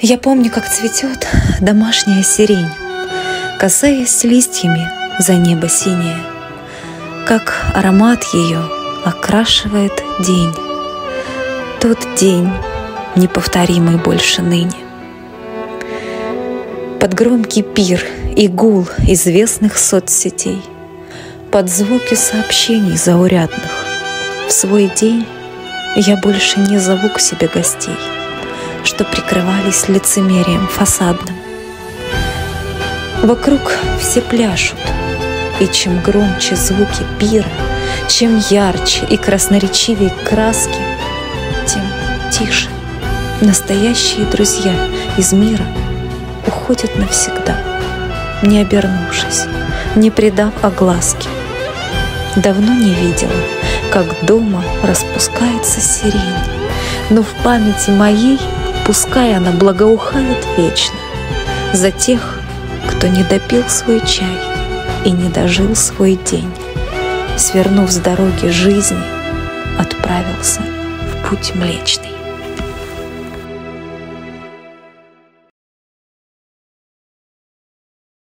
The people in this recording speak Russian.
Я помню, как цветет домашняя сирень, Касаясь листьями за небо синее, Как аромат ее окрашивает день. Тот день, неповторимый больше ныне. Под громкий пир и гул известных соцсетей, Под звуки сообщений заурядных, В свой день я больше не зову к себе гостей — что прикрывались лицемерием фасадным. Вокруг все пляшут, и чем громче звуки пира, чем ярче и красноречивее краски, тем тише. Настоящие друзья из мира уходят навсегда, не обернувшись, не придав огласки. Давно не видела, как дома распускается сирень, но в памяти моей пускай она благоухает вечно за тех, кто не допил свой чай и не дожил свой день, свернув с дороги жизни, отправился в путь млечный.